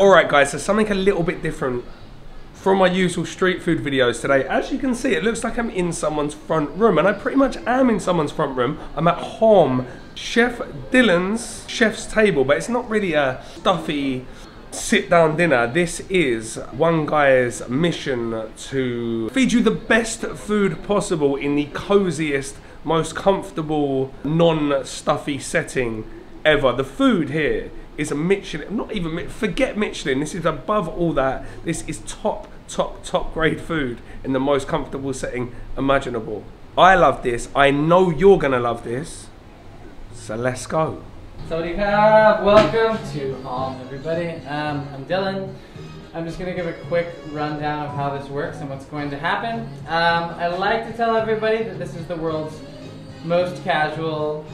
Alright guys, so something a little bit different from my usual street food videos today. As you can see, it looks like I'm in someone's front room, and I pretty much am in someone's front room. I'm at Haawm, Chef Dylan's chef's table, but it's not really a stuffy sit down dinner. This is one guy's mission to feed you the best food possible in the coziest, most comfortable, non-stuffy setting ever. The food here is a Michelin, not even, forget Michelin, this is above all that. This is top, top, top grade food in the most comfortable setting imaginable. I love this. I know you're gonna love this. So let's go. Sawadee Krab, welcome to Haawm everybody. Um, I'm Dylan. I'm just going to give a quick rundown of how this works and what's going to happen. Um, I like to tell everybody that this is the world's most casual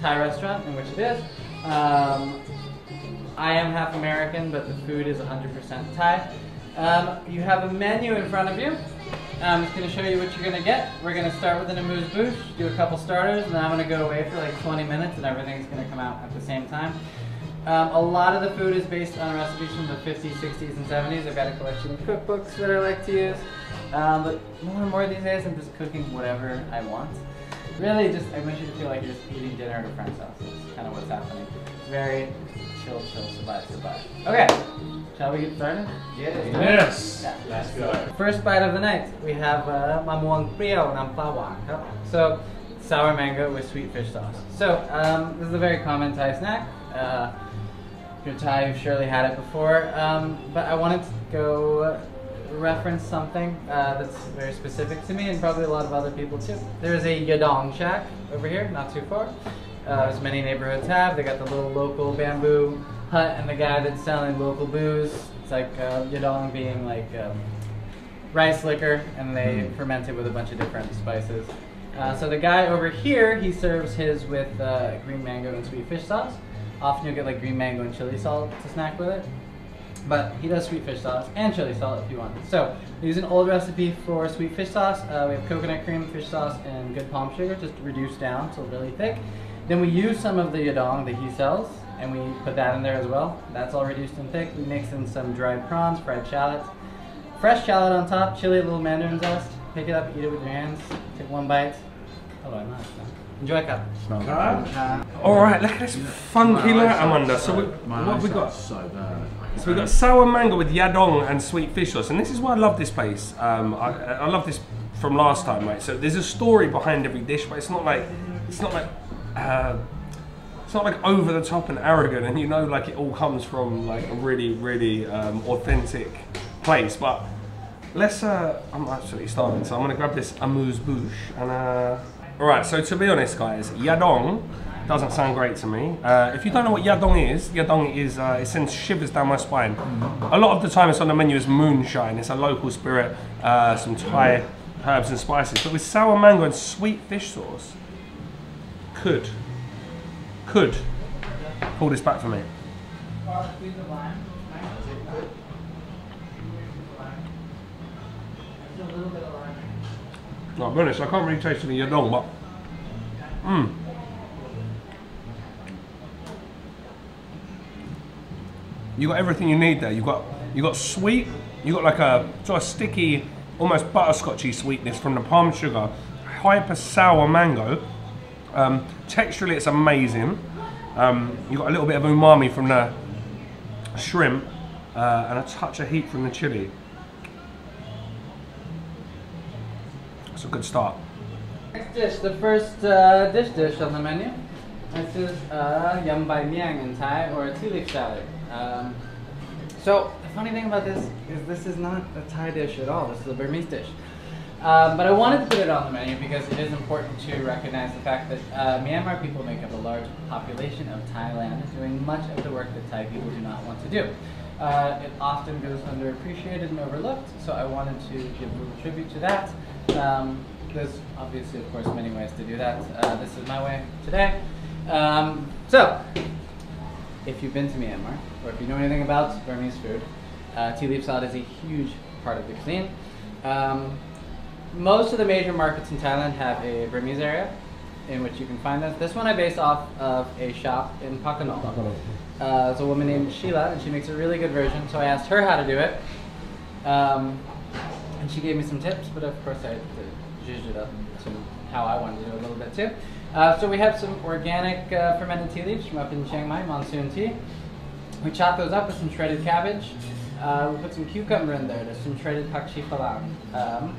Thai restaurant, in which it is. Um, I am half American, but the food is 100% Thai. Um, you have a menu in front of you. I'm just going to show you what you're going to get. We're going to start with an amuse bouche, do a couple starters, and then I'm going to go away for like 20 minutes and everything's going to come out at the same time. Um, a lot of the food is based on recipes from the 50s, 60s, and 70s. I've got a collection of cookbooks that I like to use. Um, but more and more these days, I'm just cooking whatever I want. Really, just I want you to feel like you're just eating dinner at a friend's house. That's kind of what's happening. It's very survive, survive. Okay, shall we get started? Yes. Yes. Yeah. Let's go. First bite of the night, we have uh, mamuang prio nampawang. pawang. So, sour mango with sweet fish sauce. So, um, this is a very common Thai snack. Uh, you're Thai, you've surely had it before. Um, but I wanted to go reference something uh, that's very specific to me and probably a lot of other people too. There's a Yadong shack over here, not too far. Uh, as many neighborhoods have. They got the little local bamboo hut and the guy that's selling local booze. It's like uh, Yadong being like um, rice liquor and they ferment it with a bunch of different spices. Uh, so the guy over here, he serves his with uh, green mango and sweet fish sauce. Often you'll get like green mango and chili salt to snack with it. But he does sweet fish sauce and chili salt if you want. So we use an old recipe for sweet fish sauce. Uh, we have coconut cream, fish sauce, and good palm sugar, just reduced down so really thick. Then we use some of the yadong that he sells, and we put that in there as well. That's all reduced and thick. We mix in some dried prawns, fried shallots, fresh shallot on top, chili, a little mandarin zest. Pick it up, eat it with your hands. Take one bite. Hello, I'm not. Enjoy cup. Uh, Alright, look at this funky My light, eyesight Amanda. is So we, my what have we got? So bad. So we've got sour mango with yadong and sweet fish sauce, and this is why I love this place. Um, I, I love this from last time, right? So there's a story behind every dish, but it's not like it's not like uh, it's not like over the top and arrogant, and you know, like it all comes from like a really, really um, authentic place. But let's. Uh, I'm absolutely starving, so I'm gonna grab this amuse bouche and. Uh, all right. So to be honest, guys, yadong doesn't sound great to me. Uh, if you don't know what yadong is, yadong is uh, it sends shivers down my spine. A lot of the time, it's on the menu as moonshine. It's a local spirit, uh, some Thai herbs and spices, but with sour mango and sweet fish sauce, could could pull this back for me. No, I'll be honest, I can't really taste any yadong, but mmm. You got everything you need there. You got you got sweet. You got like a sort of sticky, almost butterscotchy sweetness from the palm sugar. Hyper sour mango. Um, texturally, it's amazing. Um, you got a little bit of umami from the shrimp uh, and a touch of heat from the chili. It's a good start. Next dish, the first uh, dish dish on the menu. This is uh, yum bai miang in Thai, or a tea leaf salad. Um, so the funny thing about this is this is not a Thai dish at all. This is a Burmese dish. Um, but I wanted to put it on the menu because it is important to recognize the fact that uh, Myanmar people make up a large population of Thailand, doing much of the work that Thai people do not want to do. Uh, it often goes underappreciated and overlooked, so I wanted to give a little tribute to that. Um, there's obviously, of course, many ways to do that. Uh, this is my way today. Um, so, if you've been to Myanmar, or if you know anything about Burmese food, uh, tea leaf salad is a huge part of the cuisine. Most of the major markets in Thailand have a Burmese area in which you can find this. This one I base off of a shop in Phra Khanong. uh, is a woman named Sheila, and she makes a really good version. So I asked her how to do it, um, and she gave me some tips. But of course, I zhuzhed it up to how I wanted to do it a little bit too. Uh, so we have some organic uh, fermented tea leaves from up in Chiang Mai, monsoon tea. We chop those up with some shredded cabbage. Uh, we put some cucumber in there. There's some shredded pak chi phalang. Um,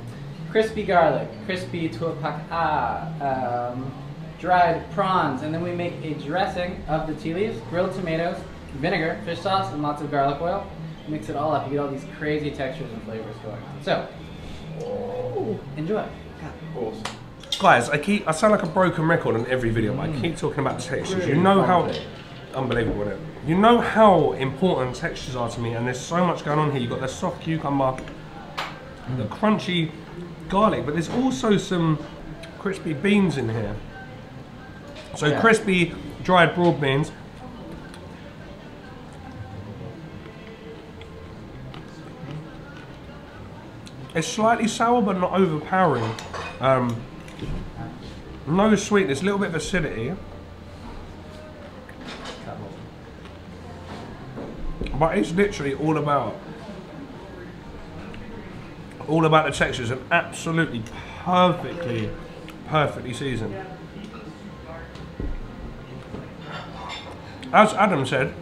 crispy garlic, crispy tua pak ah, um, dried prawns, and then we make a dressing of the tea leaves, grilled tomatoes, vinegar, fish sauce, and lots of garlic oil. Mix it all up. You get all these crazy textures and flavors going on. So, enjoy. Awesome. Guys, I keep I sound like a broken record on every video, but I keep talking about textures. You know how unbelievable, it? You know how important textures are to me, and there's so much going on here. You've got the soft cucumber, the crunchy garlic, but there's also some crispy beans in here. So Yeah. crispy dried broad beans. It's slightly sour, but not overpowering. Um, no sweetness, a little bit of acidity. But it's literally all about all about the textures and absolutely perfectly, perfectly seasoned. As Adam said,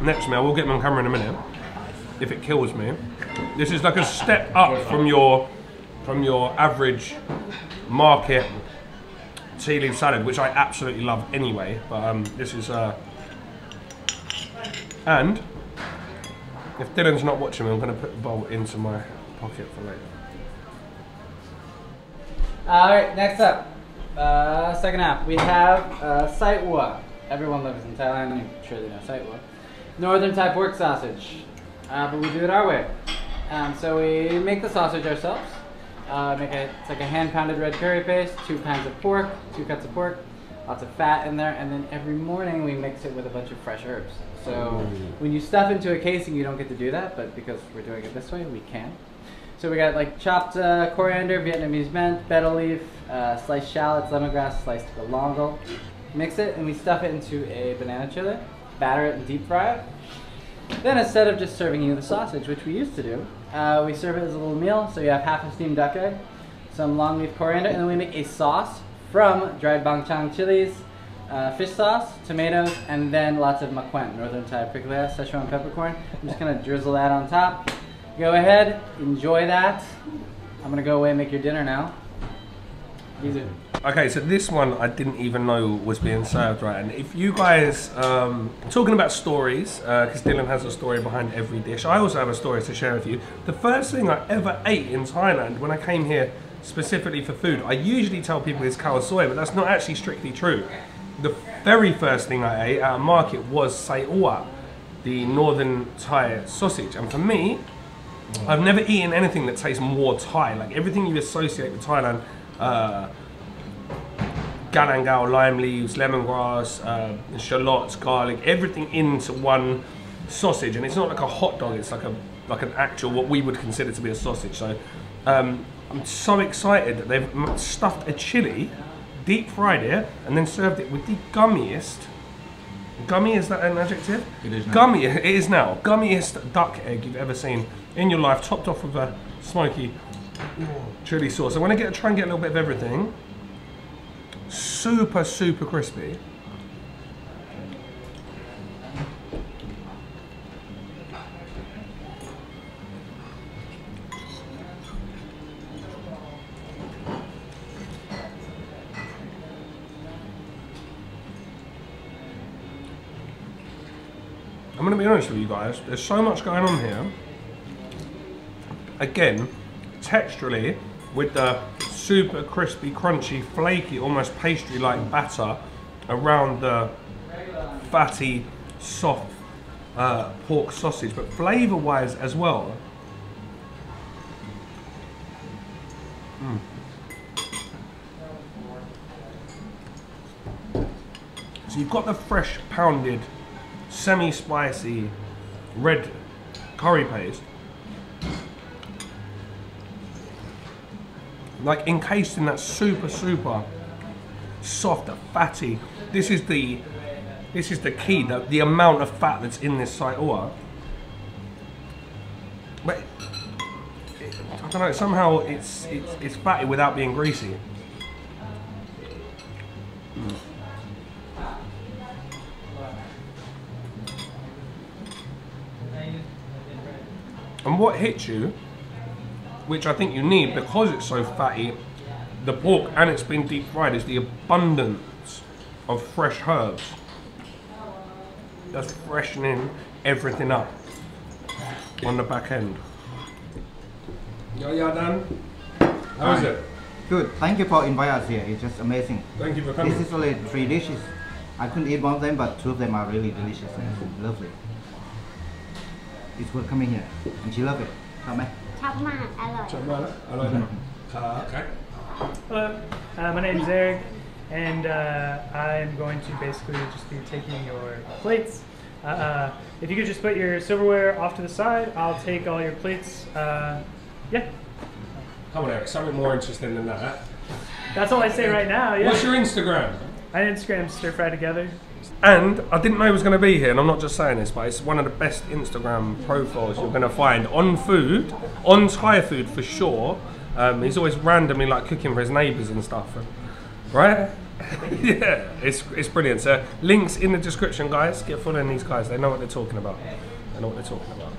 next meal, we'll get him on camera in a minute, if it kills me. This is like a step up from your from your average market tea leaf salad, which I absolutely love anyway. But um, this is uh, and if Dylan's not watching me, I'm going to put the bowl into my pocket for later. All right, next up, uh, second half, we have uh, Sai Ua. Everyone lives in Thailand, I'm sure they know Sai Ua. Northern Thai pork sausage, uh, but we do it our way. Um, so we make the sausage ourselves. Uh, make a, it's like a hand pounded red curry paste, two pounds of pork, two cuts of pork, lots of fat in there, and then every morning we mix it with a bunch of fresh herbs. So when you stuff into a casing, you don't get to do that, but because we're doing it this way, we can. So we got like chopped uh, coriander, Vietnamese mint, betel leaf, uh, sliced shallots, lemongrass, sliced galangal. Mix it and we stuff it into a banana chili, batter it and deep fry it. Then instead of just serving you the sausage, which we used to do, uh, we serve it as a little meal. So you have half a steamed duck egg, some long leaf coriander, and then we make a sauce from dried bang chang chilies, uh, fish sauce, tomatoes, and then lots of makwen, northern Thai prickly Szechuan peppercorn. I'm just gonna drizzle that on top. Go ahead, enjoy that. I'm gonna go away and make your dinner now. Okay, so this one I didn't even know was being served right. And if you guys um, talking about stories, because Dylan has a story behind every dish, I also have a story to share with you. The first thing I ever ate in Thailand when I came here specifically for food, I usually tell people it's khao soy, but that's not actually strictly true. The very first thing I ate at a market was sai ua, the northern Thai sausage, and for me, I've never eaten anything that tastes more Thai. Like everything you associate with Thailand. Uh, galangal, lime leaves, lemongrass, uh, shallots, garlic, everything into one sausage, and it's not like a hot dog. It's like a like an actual what we would consider to be a sausage. So um, I'm so excited that they've stuffed a chili, deep fried it, and then served it with the gummiest. Gummy is that an adjective? It is now. Gummy it is now. Gummiest duck egg you've ever seen in your life, topped off with a smoky chili sauce. I want to get try and get a little bit of everything super super crispy I'm gonna be honest with you guys. There's so much going on here. Again, texturally, with the super crispy, crunchy, flaky, almost pastry-like batter around the fatty, soft uh, pork sausage, but flavour-wise as well. Mm. So you've got the fresh pounded, semi-spicy red curry paste. Like encased in that super, super soft, fatty. This is the This is the key, the, the amount of fat that's in this sai ua. But it, I don't know. Somehow it's it's it's fatty without being greasy. Mm. And what hits you, which I think you need because it's so fatty, the pork and it's been deep fried, is the abundance of fresh herbs. That's freshening everything up on the back end. Yeah, yeah, Dann. How is Hi. it? Good. Thank you for inviting us here. It's just amazing. Thank you for coming. This is only three dishes. I couldn't eat one of them, but two of them are really delicious and lovely it's worth coming here and she loved it ชอบไหมชอบมากอร่อย Chama, Alana, Ka, Okay. Hello, uh, my name is Eric, and uh, I'm going to basically just be taking your plates. Uh, uh, if you could just put your silverware off to the side, I'll take all your plates. Uh, yeah, Come on, Eric. Something more interesting than that. that's all I say right now. Yeah, What's your Instagram? My Instagram, Stir Fried Together. And I didn't know he was going to be here, and I'm not just saying this, but it's one of the best Instagram profiles you're going to find on food, on Thai food for sure. Um, he's always randomly like cooking for his neighbours and stuff, right? yeah, it's it's brilliant. So links in the description, guys. Get following these guys. They know what they're talking about. They know what they're talking about.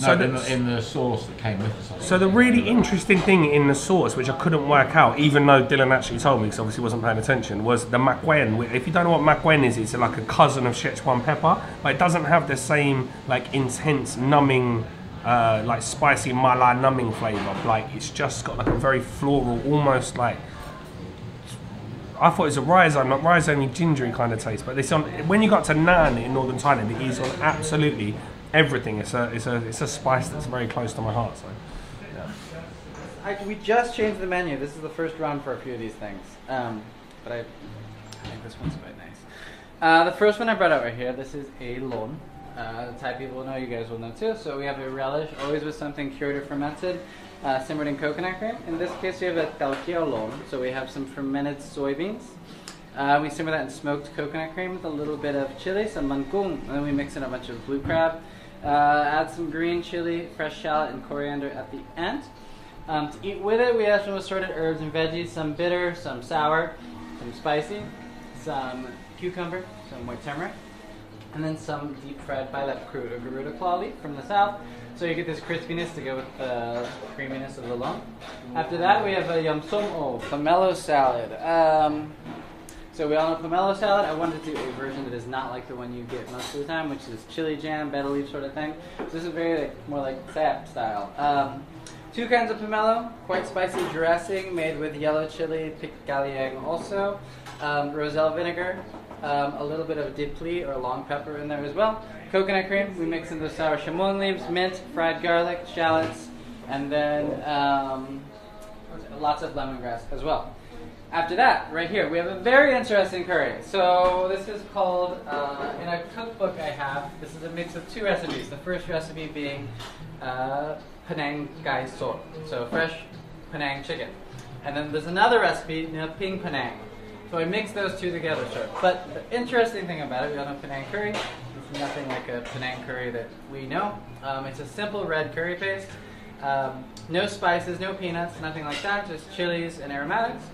No, the- in, the, in the sauce that came with the sauce. so the really interesting thing in the sauce, which I couldn't work out, even though Dylan actually told me, because obviously wasn't paying attention, was the makwen. Wh- If you don't know what makwen is, it's like a cousin of Szechuan pepper, but it doesn't have the same like intense numbing, uh, like spicy mala numbing flavour. Like it's just got like a very floral, almost like I thought it was a rhizome, not rhizome gingery kind of taste. But it's on when you got to Nan in northern Thailand, it is on absolutely everything. It's a it's a it's a spice that's very close to my heart. So. I, we just changed the menu. This is the first run for a few of these things. Um, but I, I think this one's quite nice. Uh, the first one I brought right here, this is a lon. Uh, the Thai people will know, you guys will know too. So we have a relish, always with something cured or fermented, uh, simmered in coconut cream. In this case, we have a talkia lon. So we have some fermented soybeans. Uh, we simmer that in smoked coconut cream with a little bit of chili, some mangkung, and then we mix in a bunch of blue crab. Uh, add some green chili, fresh shallot, and coriander at the end. Um, to eat with it, we have some assorted herbs and veggies, some bitter, some sour, some spicy, some cucumber, some white turmeric, and then some deep fried violet crude or Garuda claw leaf from the south. So you get this crispiness to go with the creaminess of the lung. After that, we have a yum som o, pomelo salad. Um, so we all know pomelo salad. I wanted to do a version that is not like the one you get most of the time, which is chili jam, betel leaf sort of thing. So this is very like, more like sap style. Um, two kinds of pomelo, quite spicy dressing made with yellow chili, picked galliang also, um, roselle vinegar, um, a little bit of dipli or long pepper in there as well. Coconut cream, we mix in the sour chamois leaves, mint, fried garlic, shallots, and then um, lots of lemongrass as well. After that, right here, we have a very interesting curry. So this is called, uh, in a cookbook I have, this is a mix of two recipes. The first recipe being uh, Penang Gai So, so fresh Penang chicken. And then there's another recipe, Nha Ping Penang. So I mix those two together, sir. But the interesting thing about it, we know Penang curry. It's nothing like a Penang curry that we know. Um, it's a simple red curry paste. Um, no spices, no peanuts, nothing like that, just chilies and aromatics.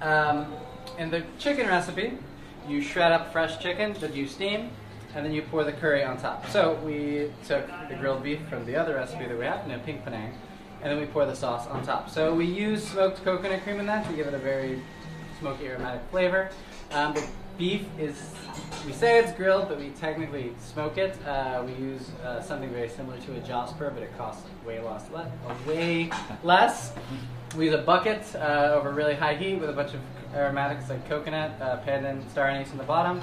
Um, in the chicken recipe, you shred up fresh chicken that you steam, and then you pour the curry on top. So we took the grilled beef from the other recipe that we have, no pink penang, and then we pour the sauce on top. So we use smoked coconut cream in that to give it a very smoky aromatic flavor. Um, the beef is, we say it's grilled, but we technically smoke it. Uh, we use uh, something very similar to a Josper, but it costs way way less. We use a bucket uh, over really high heat with a bunch of aromatics like coconut, uh, pandan, star anise on the bottom.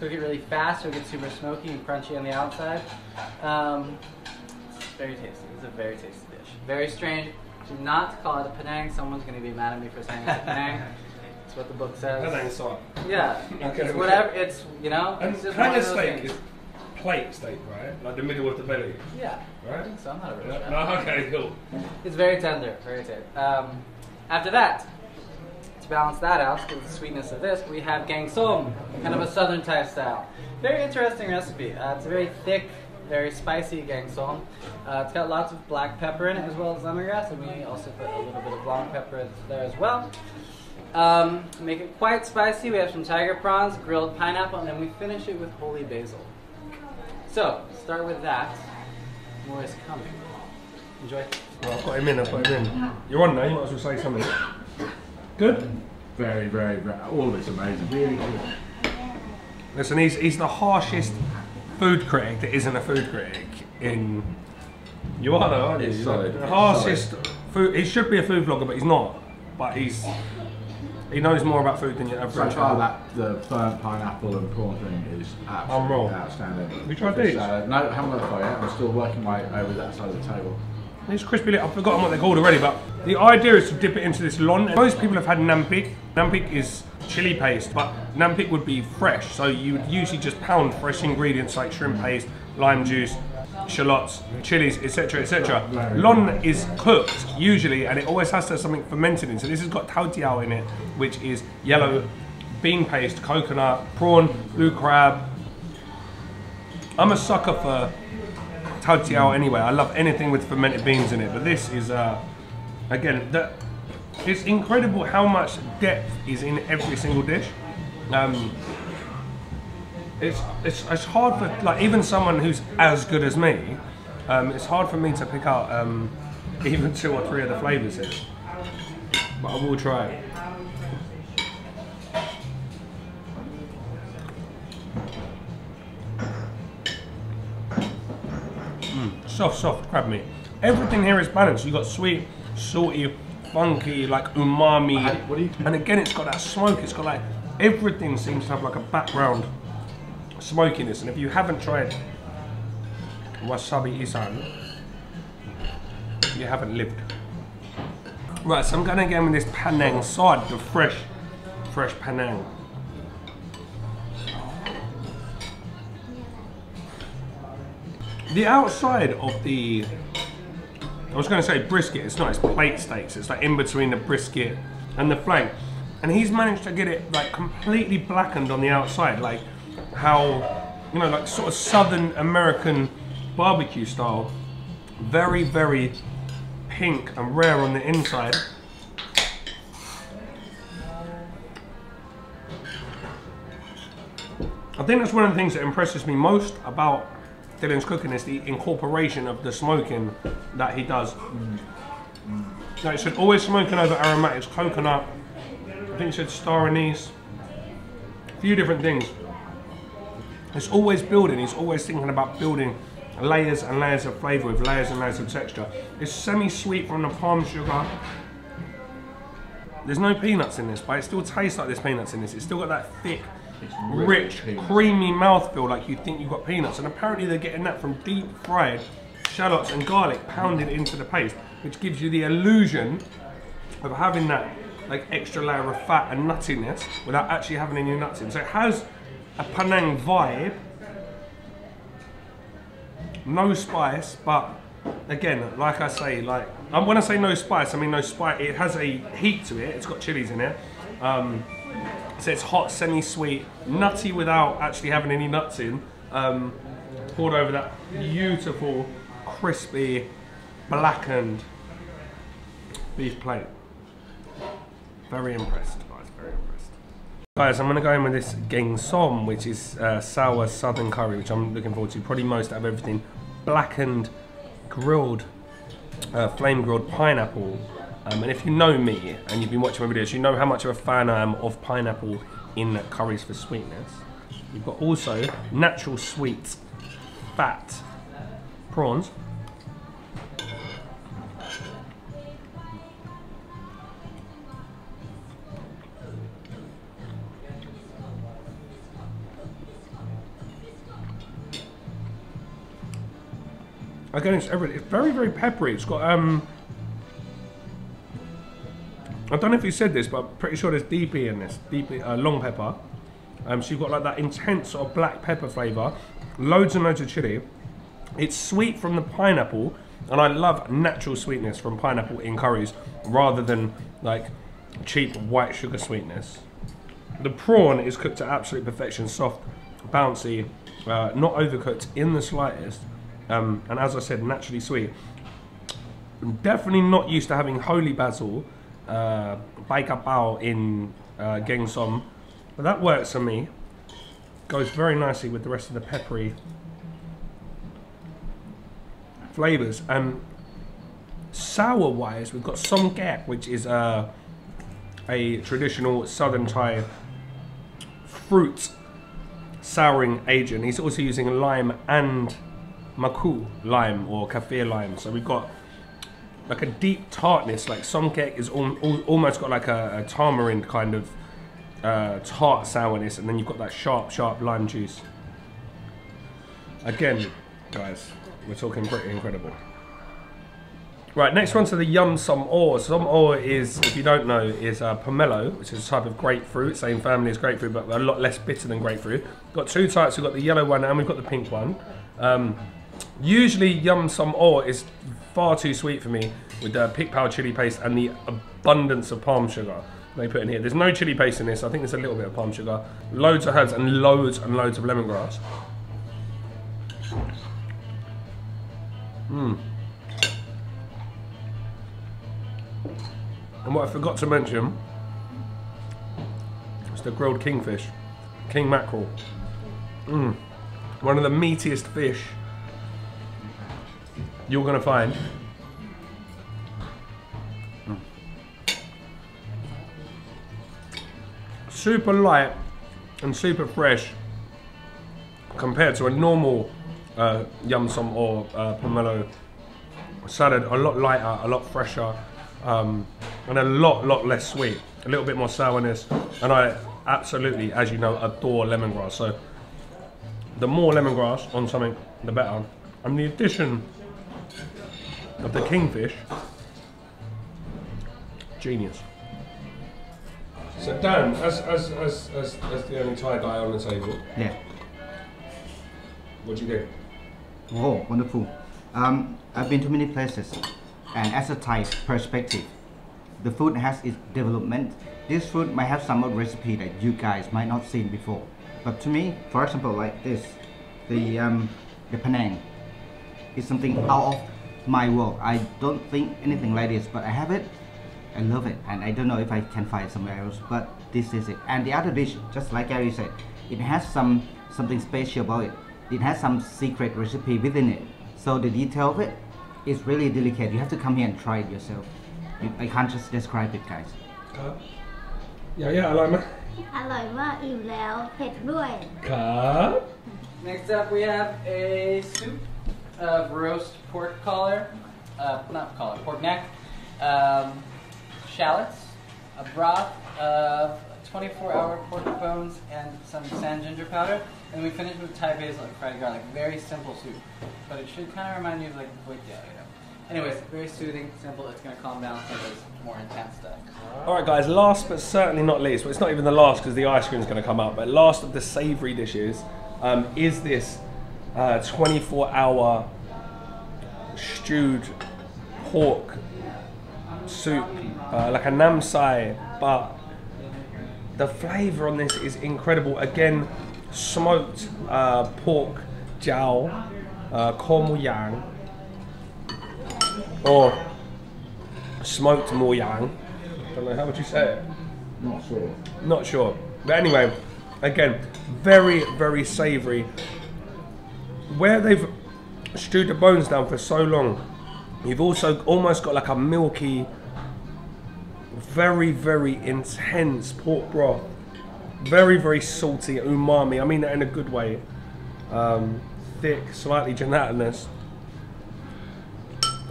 Cook it really fast so it gets super smoky and crunchy on the outside. Um, it's very tasty. It's a very tasty dish. Very strange. Do not call it a Penang. Someone's going to be mad at me for saying it's a Penang. That's what the book says. Penang sauce. Yeah. Okay, it's okay. whatever. It's, you know, And it's just Penang one of those steak things. is plate steak, right? Like the middle of the belly, Yeah. I right? think so. I'm not a real chef. No, okay, cool. It's very tender, very tender. Um, after that, to balance that out, with the sweetness of this, we have gang som, kind of a southern Thai style. Very interesting recipe. Uh, it's a very thick, very spicy gang som. Uh, it's got lots of black pepper in it as well as lemongrass, and we also put a little bit of black pepper there as well. Um, make it quite spicy. We have some tiger prawns, grilled pineapple, and then we finish it with holy basil. So, start with that. More is coming. Enjoy. Well, I've got him in, I've got him in. You're on now, you might as well say something. Good? Very, very, very, all of it's amazing. Really good. Listen, he's, he's the harshest food critic that isn't a food critic in. You are though, aren't you? It's solid. The It's harshest food. He should be a food vlogger, but he's not. But he's. He knows more about food than your So average. far, that the burnt pineapple and prawn thing is absolutely outstanding. Have you tried these? Uh, no, I haven't got fire yet. I'm still working my way over that side of the table. These crispy little, I've forgotten what they're called already, but the idea is to dip it into this lon. Most people have had nampik. Nampik is chili paste, but nampik would be fresh. So you would usually just pound fresh ingredients like shrimp paste, lime juice, shallots, chilies, etc., etc. Lon is cooked usually, and it always has to have something fermented in. So this has got tau tiao in it, which is yellow bean paste, coconut, prawn, blue crab. I'm a sucker for tau tiao anyway. I love anything with fermented beans in it, but this is uh, again that it's incredible how much depth is in every single dish. Um, it's, it's it's hard for like even someone who's as good as me. Um, it's hard for me to pick out um, even two or three of the flavors here, but I will try it. soft, soft crab meat. Everything here is balanced. You've got sweet, salty, funky, like umami, How do you- what you- and again, it's got that smoke. It's got like everything seems to have like a background smokiness. And if you haven't tried wasabi isan, you haven't lived. Right, so I'm going again with this Penang side, the fresh, fresh Penang. The outside of the, I was to say brisket, it's not, it's plate steaks. It's like in between the brisket and the flank. And he's managed to get it like completely blackened on the outside, like how, you know, like sort of Southern American barbecue style. Very, very pink and rare on the inside. I think that's one of the things that impresses me most about Dylan's cooking is the incorporation of the smoking that he does. Like it said, always smoking over aromatics, coconut, I think he said star anise, a few different things. It's always building, he's always thinking about building layers and layers of flavour with layers and layers of texture. It's semi-sweet from the palm sugar. There's no peanuts in this, but it still tastes like there's peanuts in this. It's still got that thick, rich rich, creamy mouthfeel like you think you've got peanuts. And apparently they're getting that from deep fried shallots and garlic pounded into the paste, which gives you the illusion of having that like extra layer of fat and nuttiness without actually having any nuts in. So it has a Penang vibe, no spice, but again, like I say, like um, when I say no spice, I mean no spice. It has a heat to it. It's got chilies in it. Um, so it's hot, semi-sweet, nutty without actually having any nuts in. Um, poured over that beautiful, crispy, blackened beef plate. Very impressed. Very impressed. Guys, I'm gonna go in with this geng som, which is uh, sour southern curry, which I'm looking forward to. Probably most out of everything. Blackened, grilled, uh, flame grilled pineapple. Um, and if you know me and you've been watching my videos, you know how much of a fan I am of pineapple in curries for sweetness. You've got also natural sweet, fat prawns. Again, it's everything. It's very, very peppery. It's got um. I don't know if you said this, but I'm pretty sure there's DP in this. DP, uh, long pepper. Um, so you've got like that intense sort of black pepper flavour. Loads and loads of chili. It's sweet from the pineapple, and I love natural sweetness from pineapple in curries rather than like cheap white sugar sweetness. The prawn is cooked to absolute perfection, soft, bouncy, uh, not overcooked in the slightest, um, and as I said, naturally sweet. I'm definitely not used to having holy basil, uh, bao in uh, geng som, but that works for me. Goes very nicely with the rest of the peppery flavors. And sour wise, we've got som gek, which is uh, a traditional southern Thai fruit souring agent. He's also using lime and maku lime or kaffir lime. So we've got like a deep tartness. Like som gek is al- al- almost got like a, a tamarind kind of uh, tart sourness, and then you've got that sharp, sharp lime juice. Again, guys, we're talking pretty incredible. Right, next one to the yum som or. Som or is, if you don't know, is uh, pomelo, which is a type of grapefruit, same family as grapefruit, but a lot less bitter than grapefruit. Got two types. We've got the yellow one and we've got the pink one. Um, usually, yum som or is far too sweet for me with the prik pao chili paste and the abundance of palm sugar they put in here. There's no chili paste in this. I think there's a little bit of palm sugar, loads of herbs, and loads and loads of lemongrass. Mmm. And what I forgot to mention is the grilled kingfish, king mackerel. Mmm. One of the meatiest fish you're gonna find. Super light and super fresh compared to a normal uh, yum som or uh, pomelo salad. A lot lighter, a lot fresher, um, and a lot, lot less sweet. A little bit more sourness, and I absolutely, as you know, adore lemongrass. So the more lemongrass on something, the better. And the addition of the kingfish, genius. So Dann, as as as as, as the only Thai guy on the table, Yeah. what do you do? Oh, wonderful. Um, I've been to many places, and as a Thai perspective, the food has its development. This food might have some old recipe that you guys might not seen before. But to me, for example, like this, the um, the Penang is something out of my world. I don't think anything like this, but I have it. I love it, and I don't know if I can find somewhere else. But this is it. And the other dish, just like Gary said, it has some something special about it. It has some secret recipe within it. So the detail of it is really delicate. You have to come here and try it yourself. You, I can't just describe it, guys. Yeah, yeah, I like my อร่อยมากอิ่มแล้วเผ็ดด้วย car. Next up, we have a soup of roast pork collar, uh, not collar, pork neck, um, shallots, a broth of 24-hour pork bones, and some sand ginger powder. And we finish with Thai basil and fried garlic. Very simple soup, but it should kind of remind you of like teow, you know. Anyways, very soothing, simple. It's gonna calm down some of those more intense stuff. All right, guys. Last but certainly not least, well, it's not even the last because the ice cream is going to come out. But last of the savoury dishes um, is this 24-hour stewed pork soup, uh, like a nam sai, but the flavour on this is incredible. Again, smoked uh, pork jiao, uh, yang, or smoked mo yang. Don't know how would you say it. Not sure. Not sure. But anyway, again, very, very savoury. Where they've stewed the bones down for so long, you've also almost got like a milky, very, very intense pork broth. Very, very salty, umami. I mean that in a good way. Um, thick, slightly gelatinous.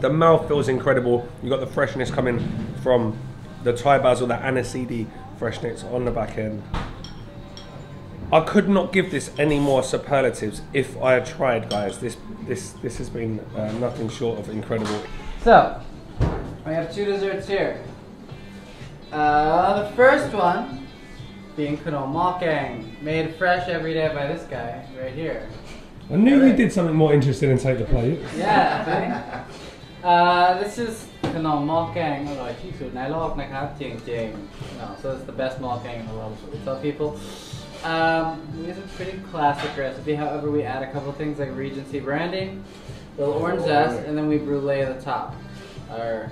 The mouth feels incredible. You've got the freshness coming from the Thai basil, that aniseed freshness on the back end. I could not give this any more superlatives if I had tried, guys. This this this has been uh, nothing short of incredible. So we have two desserts here. Uh, the first one being Kunomokang, made fresh every day by this guy right here. I knew right. you did something more interesting and take the plate. Yeah. uh, this is Kunom Mokang, oh, so it's the best mokang in the world. We tell people um, we use a pretty classic recipe however we add a couple things like Regency brandy little orange zest and then we brulee the top our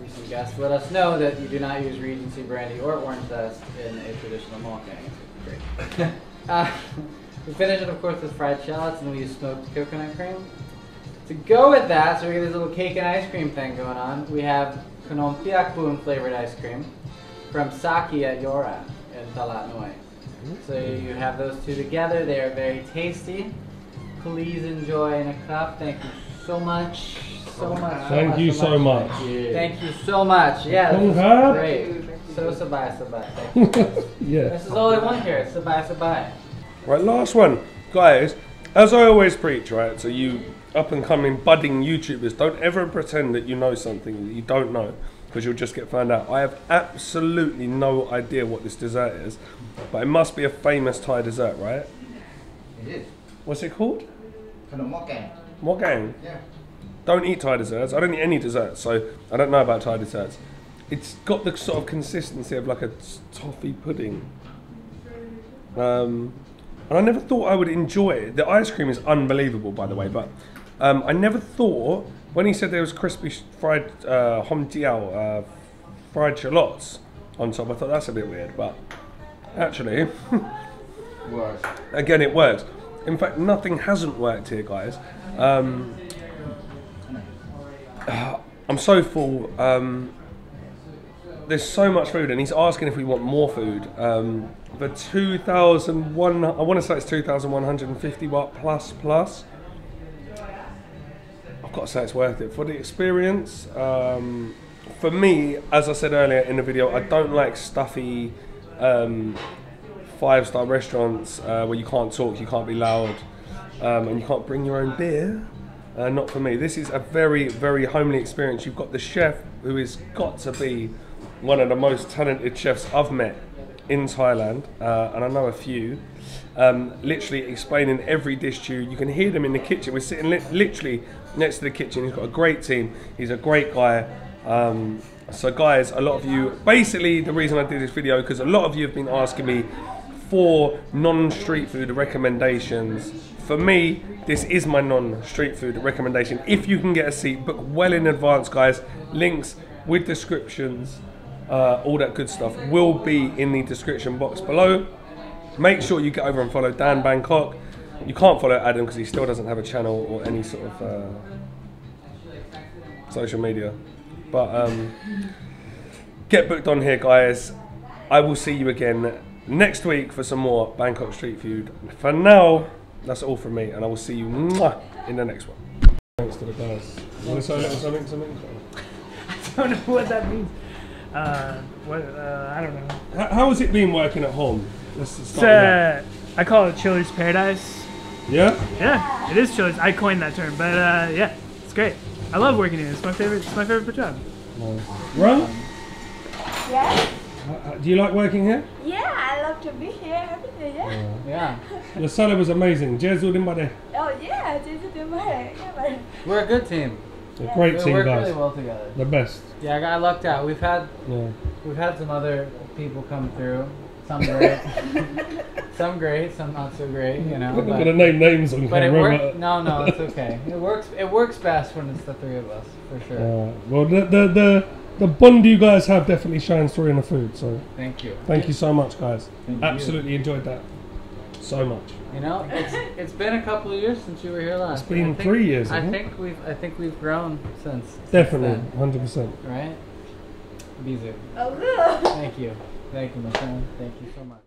recent guests let us know that you do not use Regency brandy or orange zest in a traditional gang. Great. uh, we finish it, of course, with fried shallots, and we use smoked coconut cream. To go with that, so we get this little cake and ice cream thing going on. We have Konom Piakbun flavored ice cream from Saki at Yora in Talat Noi. So you have those two together. They are very tasty. Please enjoy in a cup. Thank you so much. So much. so Thank much, you so much. Thank you so much. Yeah, this is Congrats. great. So sabai sabai. Thank you. yeah. this is all I want here. Sabai sabai. Right, last one. Guys, as I always preach, right, so you up and coming budding YouTubers, don't ever pretend that you know something that you don't know because you'll just get found out. I have absolutely no idea what this dessert is, but it must be a famous Thai dessert, right? It is. What's it called? Mogang. Mogang? Yeah. Don't eat Thai desserts. I don't eat any desserts, so I don't know about Thai desserts. It's got the sort of consistency of like a toffee pudding. Um, and I never thought I would enjoy it. The ice cream is unbelievable, by the way, but um, I never thought when he said there was crispy fried uh, hom jiao, uh, fried shallots on top. I thought that's a bit weird, but actually, Works. again, it works. In fact, nothing hasn't worked here, guys. Um, I'm so full. Um, there's so much food, and he's asking if we want more food. Um, the 2,001, I want to say it's 2,150 watt plus plus. I've got to say it's worth it for the experience. Um, for me, as I said earlier in the video, I don't like stuffy um, five star restaurants uh, where you can't talk, you can't be loud, um, and you can't bring your own beer. Uh, not for me. This is a very, very homely experience. You've got the chef who has got to be one of the most talented chefs I've met in Thailand, uh, and I know a few. Um, literally explaining every dish to you. You can hear them in the kitchen. We're sitting li- literally next to the kitchen. He's got a great team. He's a great guy. Um, so, guys, a lot of you. Basically, the reason I did this video because a lot of you have been asking me for non-street food recommendations. For me, this is my non-street food recommendation. If you can get a seat, book well in advance, guys. Links with descriptions, uh, all that good stuff will be in the description box below. Make sure you get over and follow Dann Bangkok. You can't follow Adam because he still doesn't have a channel or any sort of uh, social media. But um, get booked on here, guys. I will see you again next week for some more Bangkok street food. For now, that's all from me, and I will see you in the next one. Thanks to the guys. You want to say something, something? I don't know what that means. Uh, what, uh, I don't know. How, how has it been working at home? Let's start uh, I call it Chili's Paradise. Yeah? Yeah, it is Chili's. I coined that term, but uh, yeah, it's great. I love working here. It's my favorite. It's my favorite job. Ron, Yes. uh, do you like working here? Yeah, I love to be here every day. Yeah. Yeah. Your salad was amazing. Jezu Limbade. Oh yeah, this is the way. Yeah, but We're a good team. A great We team, work guys. really well together. The best. Yeah, I got lucked out. We've had Yeah. we've had some other people come through. Some great, some great, some not so great. You know, I'm not gonna name names on but it camera. works. but- No, no, it's okay. It works. It works best when it's the three of us, for sure. Uh, well, the, the the the bond you guys have definitely shines through in the food. So Thank you. thank you so much, guys. Thank you. Absolutely enjoyed that so much. You know, it's it's been a couple of years since you were here last. It's been think- three years, I isn't it? think we've I think we've grown since. since Definitely, hundred percent. right? Bizu. oh good. Thank you. Thank you, my friend. Thank you so much.